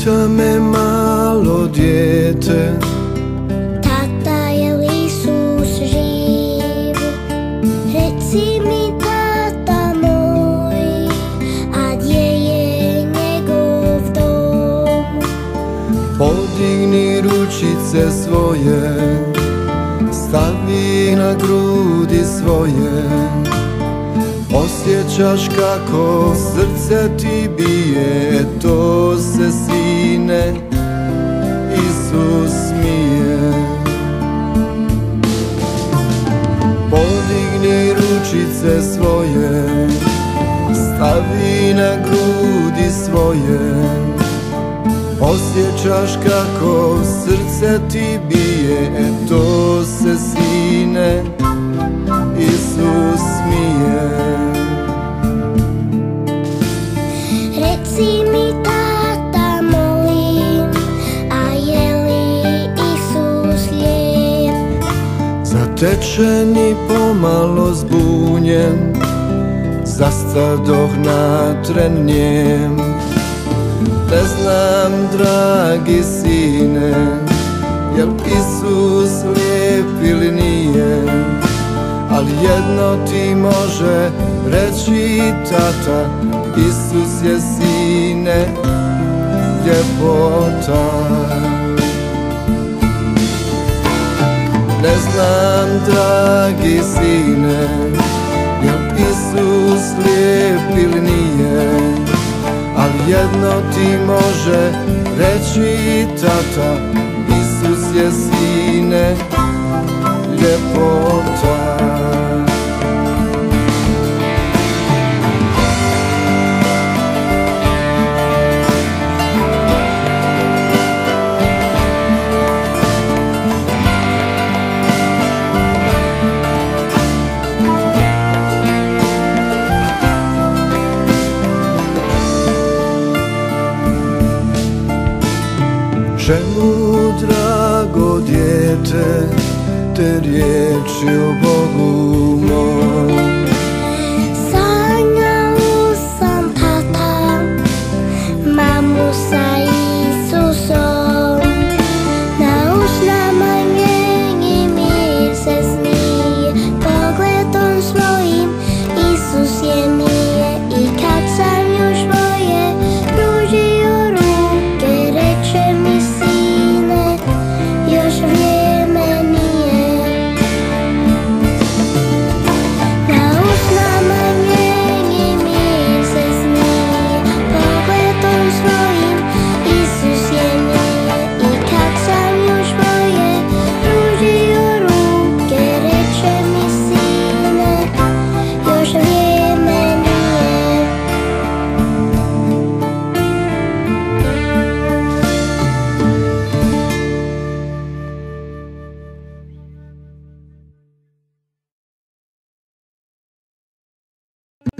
Pita me malo dijete Tata je li Isus živ? Reci mi tata moj A gdje je njegov dom? Podigni ručice svoje Stavi na grudi svoje Osjećaš kako srce ti bije To se sine Isus smije Podigni ručice svoje Stavi na grudi svoje. Osjećaš kako srce ti bije To se sine Isus smije Zatečen i pomalo zbunjen Zastadoh na tren njem. Ne znam, dragi sine Jel Isus lijep ili nije Ali jedno ti može reći tata Isus je sine ljepota znam, dragi sine, jel Isus lijep ili nije? Ali jedno ti može reći tata Isus je sine, Čemu drago dijete te riječi o Bogu moj